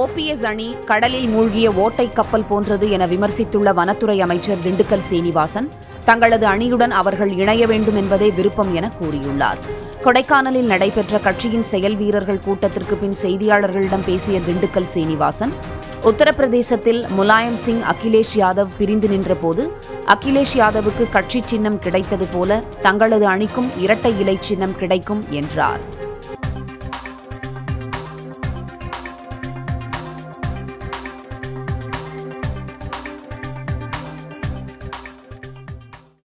OPS அணி கடலில் மூழ்கிய ஓட்டை கப்பல் போன்றது என விமர்சித்துள்ள வனத்துறை அமைச்சர் திண்டுக்கல் சீனிவாசன் தங்களது அணியுடன் அவர்கள் இணைய வேண்டும் என்பதே விருப்பம் என கூறியுள்ளார். கொடைக்கானலில் நடைபெற்ற கட்சியின் செயல் வீரர்கள் கூட்டத்திற்கு பின் செய்தியாளர்களிடம் பேசிய திண்டுக்கல் சீனிவாசன் உத்தரப்பிரதேசத்தில் முலாயம் சிங் அகிலேஷ் யாதவ் பிரிந்து நின்றபோது அகிலேஷ் யாதவுக்கு கட்சி சின்னம் கிடைத்தது போல தங்களது அணிக்கும் இரட்டை இலை சின்னம் கிடைக்கும் என்றார்.